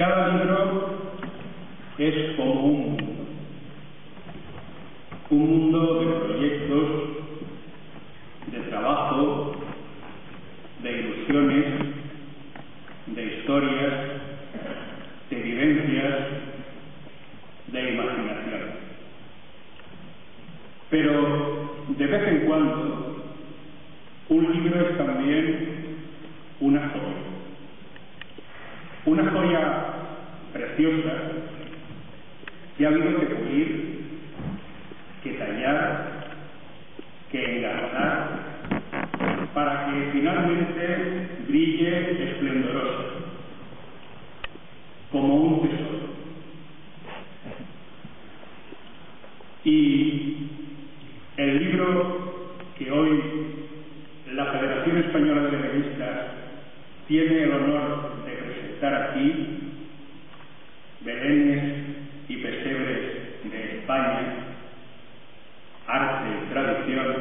Cada libro es como un mundo, un mundo de proyectos, de trabajo, de ilusiones, de historias, de vivencias, de imaginación. Pero de vez en cuando un libro es también una joya. Una joya preciosa que ha habido que pulir, que tallar, que engarzar, para que finalmente brille esplendorosa, como un tesoro. Y el libro que hoy la Federación Española de Revistas tiene el honor presentar aquí, Belenes y Pesebres de España, Arte y Tradición,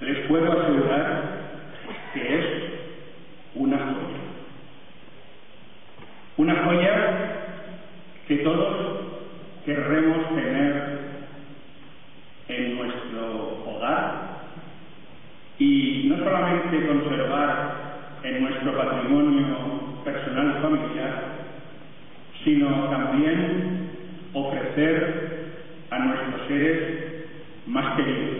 les puedo asegurar que es una joya. Una joya que todos querremos tener sino también ofrecer a nuestros seres más queridos,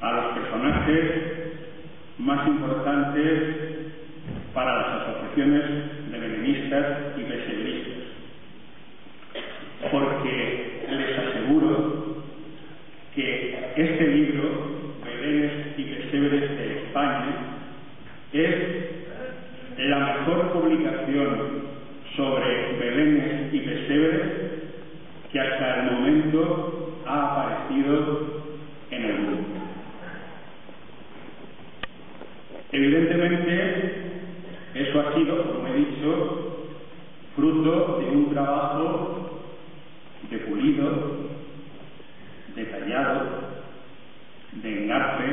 a los personajes más importantes para las asociaciones de belenistas y pesebristas. Porque les aseguro que este libro, Belenes y Pesebres de España, es la mejor publicación sobre belenes y pesebres que hasta el momento ha aparecido en el mundo. Evidentemente, eso ha sido, como he dicho, fruto de un trabajo de pulido, detallado, de engarce,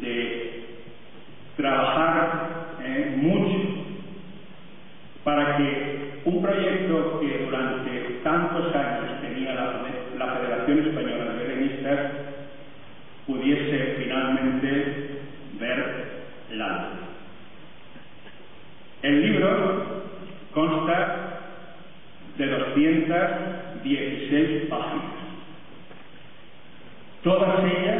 de trabajar eh, mucho para un proyecto que durante tantos años tenía la, la Federación Española de Belenistas pudiese finalmente ver la luz. El libro consta de 216 páginas, todas ellas